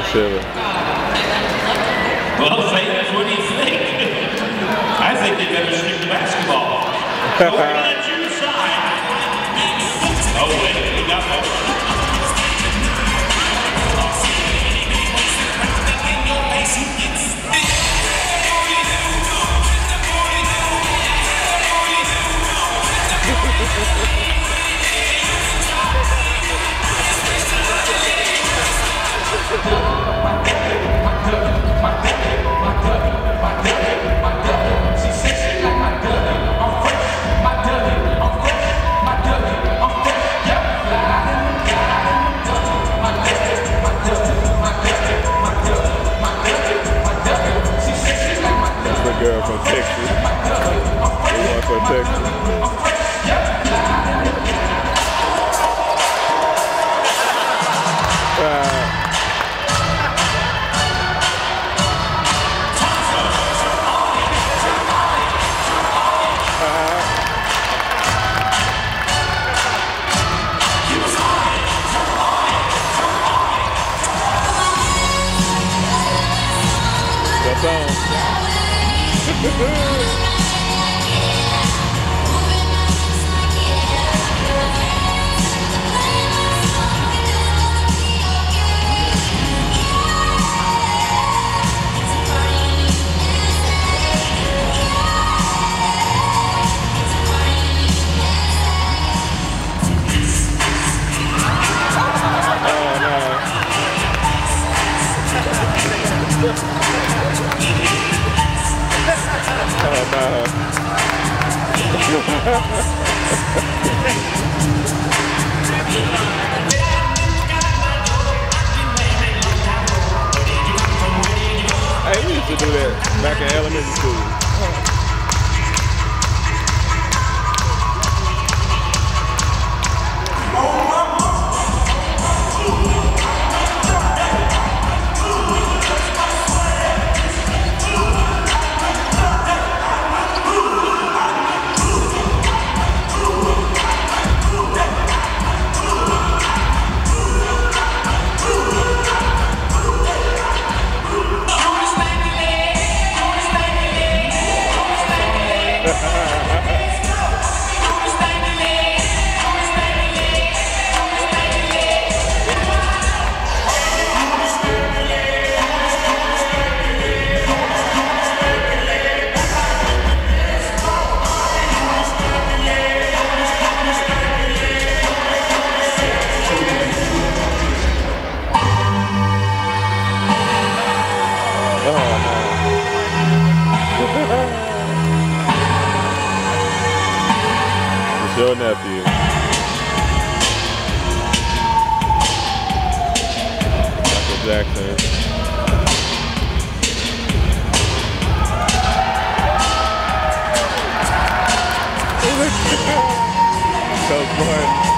chilling. Well, Satan's, what do you think? I think they better stick to basketball. Girl from Texas. The one from Texas. Uh, That's on. No. Hey, we used to do that back in elementary school. It's your nephew. Michael Jackson. Coach Martin.